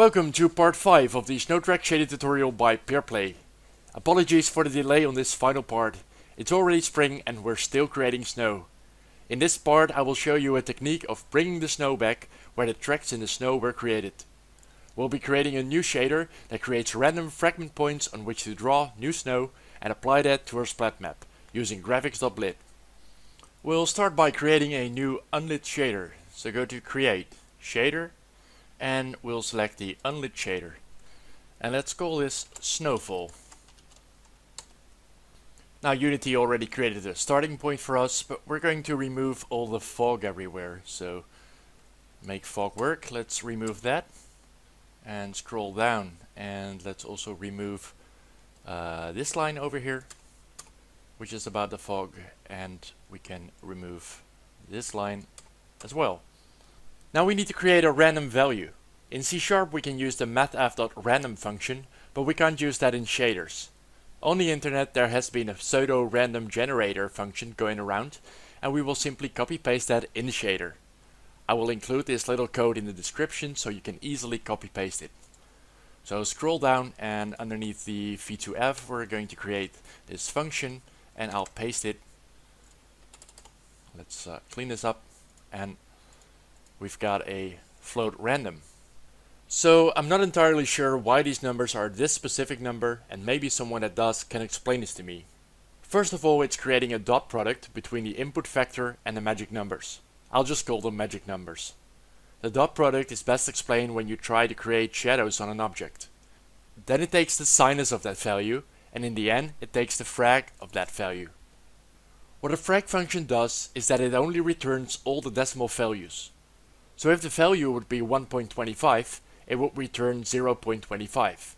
Welcome to part 5 of the SnowTrack shading tutorial by Peerplay. Apologies for the delay on this final part. It's already spring and we're still creating snow. In this part I will show you a technique of bringing the snow back where the tracks in the snow were created. We'll be creating a new shader that creates random fragment points on which to draw new snow and apply that to our splat map using graphics.blit. We'll start by creating a new unlit shader. So go to create, shader, and we'll select the unlit shader. And let's call this snowfall. Now Unity already created a starting point for us, but we're going to remove all the fog everywhere. So make fog work, let's remove that. And scroll down and let's also remove uh, this line over here, which is about the fog. And we can remove this line as well. Now we need to create a random value. In C Sharp we can use the mathf.random function, but we can't use that in shaders. On the internet there has been a pseudo random generator function going around, and we will simply copy paste that in the shader. I will include this little code in the description so you can easily copy paste it. So scroll down and underneath the v2f we're going to create this function and I'll paste it. Let's uh, clean this up and we've got a float random. So I'm not entirely sure why these numbers are this specific number and maybe someone that does can explain this to me. First of all it's creating a dot product between the input vector and the magic numbers. I'll just call them magic numbers. The dot product is best explained when you try to create shadows on an object. Then it takes the sinus of that value and in the end it takes the frac of that value. What a frac function does is that it only returns all the decimal values. So if the value would be 1.25, it would return 0.25.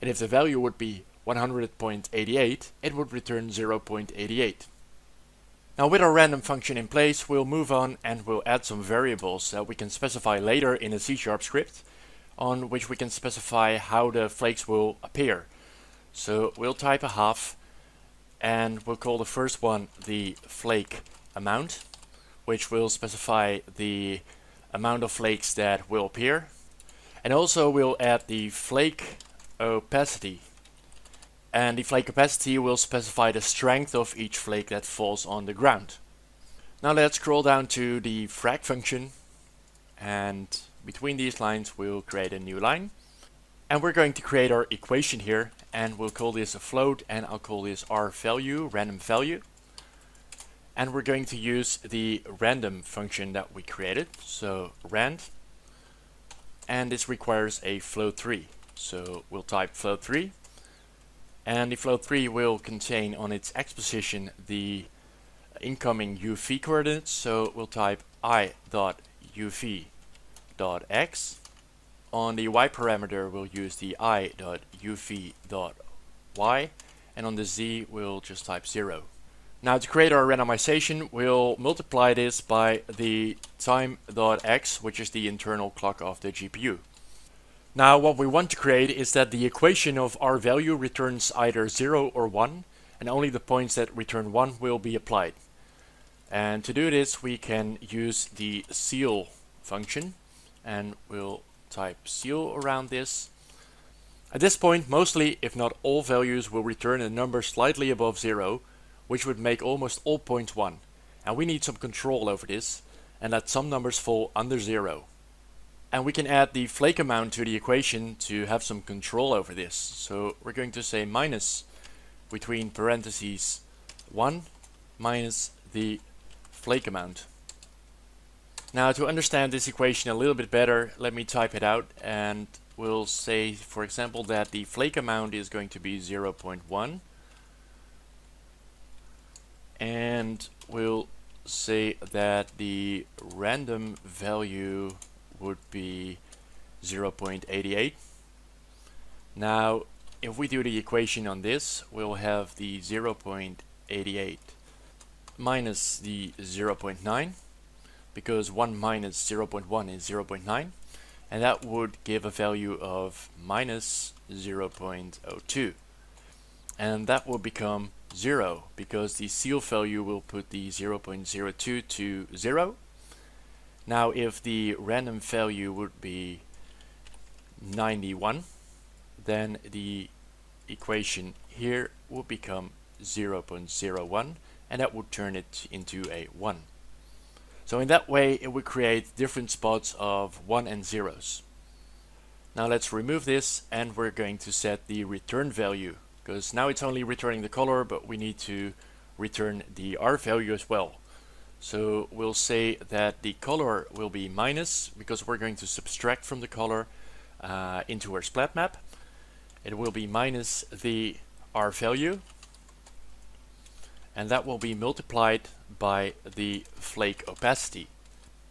And if the value would be 100.88, it would return 0.88. Now with our random function in place, we'll move on and we'll add some variables that we can specify later in a C-sharp script on which we can specify how the flakes will appear. So we'll type a half and we'll call the first one the flake amount, which will specify the amount of flakes that will appear. And also we'll add the flake opacity. And the flake opacity will specify the strength of each flake that falls on the ground. Now let's scroll down to the frag function and between these lines we'll create a new line. And we're going to create our equation here and we'll call this a float and I'll call this r value, random value and we're going to use the random function that we created. So rand and this requires a float3 so we'll type float3 and the float3 will contain on its x position the incoming uv coordinates. So we'll type i dot uv dot x. On the y parameter we'll use the i dot uv dot y. And on the z we'll just type 0 now to create our randomization, we'll multiply this by the time.x, which is the internal clock of the GPU. Now what we want to create is that the equation of r value returns either 0 or 1, and only the points that return 1 will be applied. And to do this, we can use the ceil function, and we'll type ceil around this. At this point, mostly, if not all values will return a number slightly above 0, which would make almost all points 1. And we need some control over this and let some numbers fall under 0. And we can add the flake amount to the equation to have some control over this. So we're going to say minus between parentheses 1 minus the flake amount. Now to understand this equation a little bit better, let me type it out and we'll say for example that the flake amount is going to be 0.1 and we'll say that the random value would be 0.88 now if we do the equation on this we'll have the 0.88 minus the 0.9 because 1 minus 0.1 is 0.9 and that would give a value of minus 0.02 and that will become 0 because the ceil value will put the 0.02 to 0. Now if the random value would be 91 then the equation here will become 0.01 and that would turn it into a 1. So in that way it would create different spots of 1 and zeros. Now let's remove this and we're going to set the return value because now it's only returning the color but we need to return the R value as well. So we'll say that the color will be minus because we're going to subtract from the color uh, into our splat map. It will be minus the R value and that will be multiplied by the flake opacity.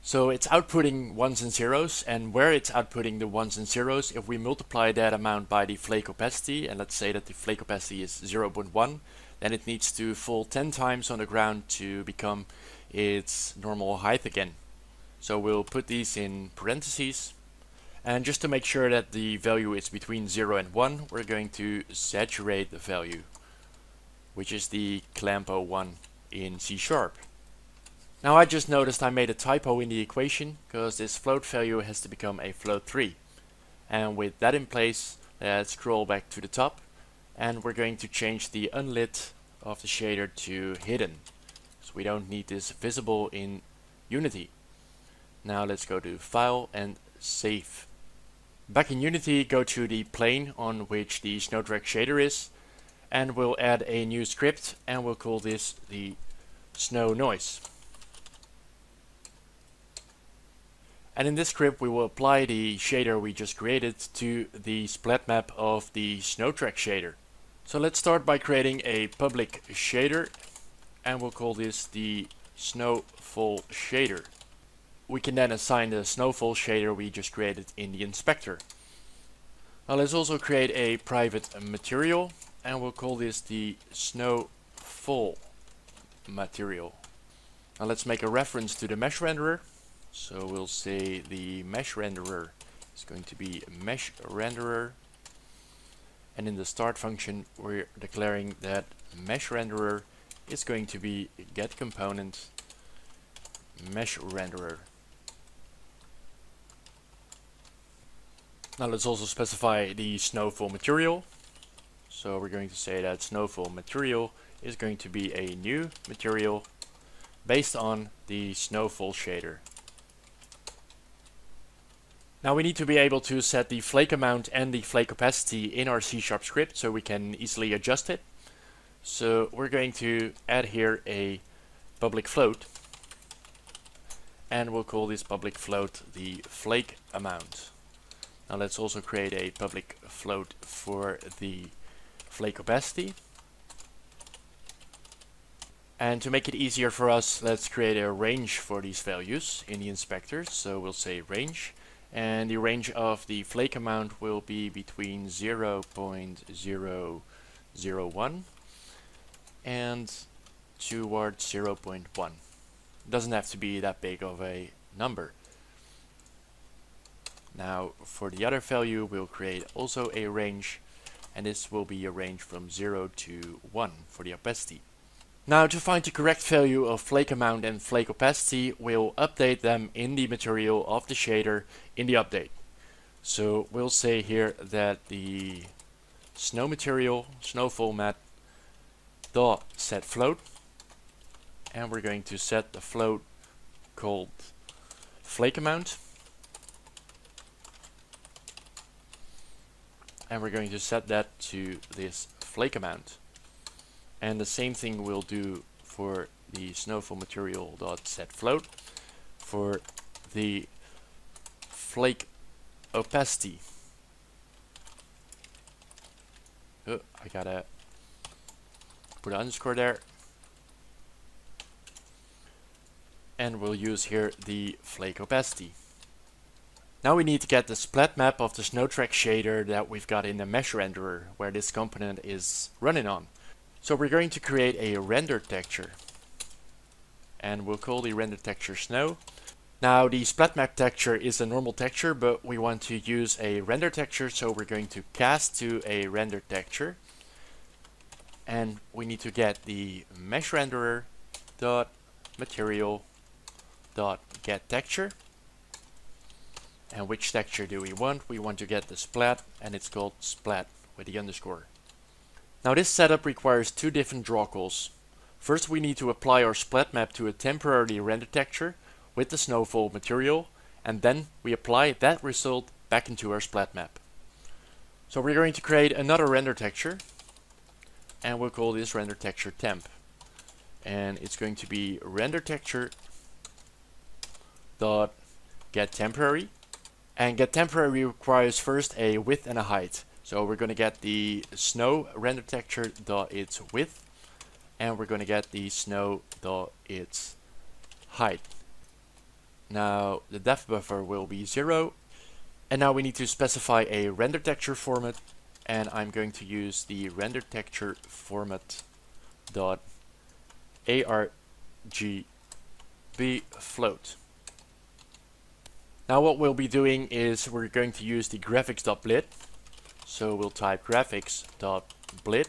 So it's outputting ones and zeros and where it's outputting the ones and zeros, if we multiply that amount by the flake opacity, and let's say that the flake opacity is 0.1, then it needs to fall 10 times on the ground to become its normal height again. So we'll put these in parentheses and just to make sure that the value is between 0 and 1, we're going to saturate the value, which is the clamp01 in C Sharp. Now I just noticed I made a typo in the equation, because this float value has to become a float 3. And with that in place, let's scroll back to the top, and we're going to change the unlit of the shader to hidden. So we don't need this visible in Unity. Now let's go to File and Save. Back in Unity, go to the plane on which the Snowtrack shader is, and we'll add a new script, and we'll call this the snow noise. And in this script, we will apply the shader we just created to the splat map of the Snowtrack shader. So let's start by creating a public shader, and we'll call this the snowfall shader we can then assign the snowfall shader we just created in the inspector. Now let's also create a private material and we'll call this the snowfall material. Now let's make a reference to the mesh renderer. So we'll say the mesh renderer is going to be mesh renderer and in the start function we're declaring that mesh renderer is going to be get component mesh renderer Now let's also specify the snowfall material. So we're going to say that snowfall material is going to be a new material based on the snowfall shader. Now we need to be able to set the flake amount and the flake opacity in our C-sharp script so we can easily adjust it. So we're going to add here a public float and we'll call this public float the flake amount. Now let's also create a public float for the flake opacity. And to make it easier for us, let's create a range for these values in the inspector. So we'll say range. And the range of the flake amount will be between 0 0.001 and towards 0 0.1. Doesn't have to be that big of a number. Now for the other value we'll create also a range and this will be a range from 0 to 1 for the opacity. Now to find the correct value of flake amount and flake opacity we'll update them in the material of the shader in the update. So we'll say here that the snow material, snowfall mat dot set float and we're going to set the float called flake amount and we're going to set that to this flake amount and the same thing we'll do for the snowfall material dot set float for the flake opacity. Oh, I gotta put an underscore there. And we'll use here the flake opacity. Now we need to get the splat map of the Snowtrack shader that we've got in the mesh renderer where this component is running on. So we're going to create a render texture and we'll call the render texture snow. Now the splat map texture is a normal texture but we want to use a render texture so we're going to cast to a render texture and we need to get the mesh renderer dot material dot get texture And which texture do we want? We want to get the splat and it's called splat with the underscore. Now this setup requires two different draw calls. First we need to apply our splat map to a temporary render texture with the snowfall material and then we apply that result back into our splat map. So we're going to create another render texture and we'll call this render texture temp and it's going to be render texture dot get temporary and get temporary requires first a width and a height so we're going to get the snow render texture dot its width and we're going to get the snow dot its height now the depth buffer will be zero and now we need to specify a render texture format and I'm going to use the render texture format dot argb float now what we'll be doing is we're going to use the graphics.blit. So we'll type graphics.blit.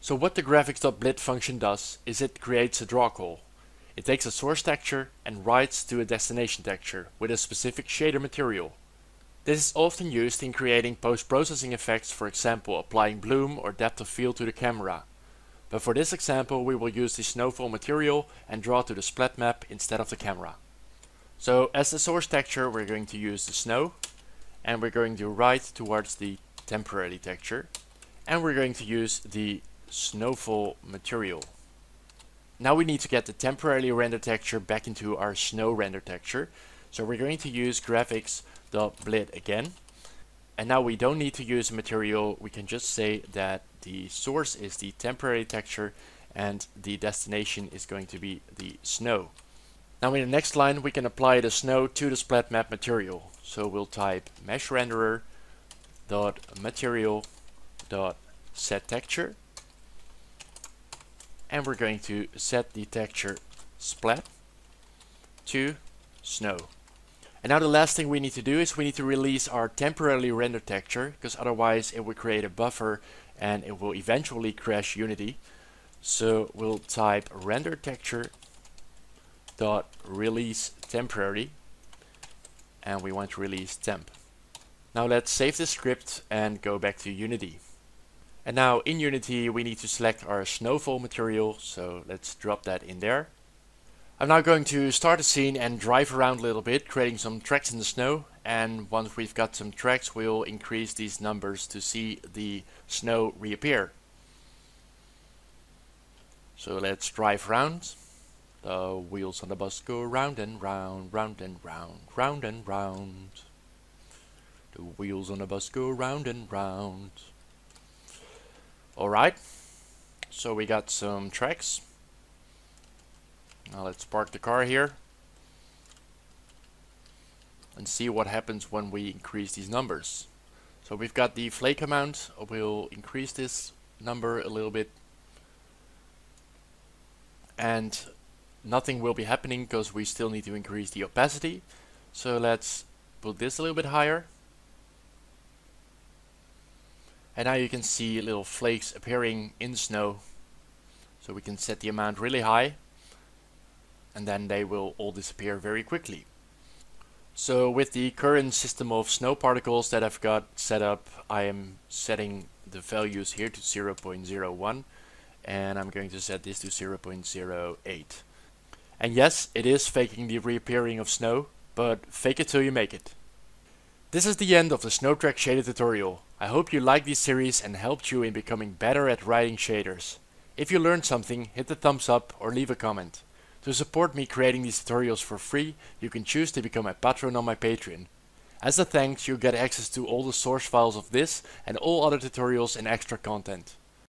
So what the graphics.blit function does is it creates a draw call. It takes a source texture and writes to a destination texture with a specific shader material. This is often used in creating post-processing effects, for example applying bloom or depth of field to the camera. But for this example we will use the snowfall material and draw to the splat map instead of the camera. So as the source texture we're going to use the snow and we're going to write towards the temporary texture and we're going to use the snowfall material. Now we need to get the temporary render texture back into our snow render texture. So we're going to use graphics.blit again. And now we don't need to use material. We can just say that the source is the temporary texture and the destination is going to be the snow. Now in the next line we can apply the snow to the splat map material. So we'll type mesh renderer dot material dot set texture and we're going to set the texture splat to snow. And now the last thing we need to do is we need to release our temporarily render texture because otherwise it will create a buffer and it will eventually crash Unity. So we'll type render texture dot release temporary and we want to release temp. Now let's save the script and go back to Unity. And now in Unity we need to select our snowfall material, so let's drop that in there. I'm now going to start a scene and drive around a little bit, creating some tracks in the snow. And once we've got some tracks, we'll increase these numbers to see the snow reappear. So let's drive around. The wheels on the bus go round and round, round and round, round and round. The wheels on the bus go round and round. Alright, so we got some tracks. Now let's park the car here and see what happens when we increase these numbers. So we've got the flake amount, we'll increase this number a little bit and nothing will be happening because we still need to increase the opacity. So let's put this a little bit higher. And now you can see little flakes appearing in snow. So we can set the amount really high and then they will all disappear very quickly. So with the current system of snow particles that I've got set up, I am setting the values here to 0.01 and I'm going to set this to 0.08. And yes, it is faking the reappearing of snow, but fake it till you make it. This is the end of the SnowTrack shader tutorial. I hope you liked this series and helped you in becoming better at writing shaders. If you learned something, hit the thumbs up or leave a comment. To support me creating these tutorials for free, you can choose to become a patron on my Patreon. As a thanks, you'll get access to all the source files of this and all other tutorials and extra content.